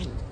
Amen.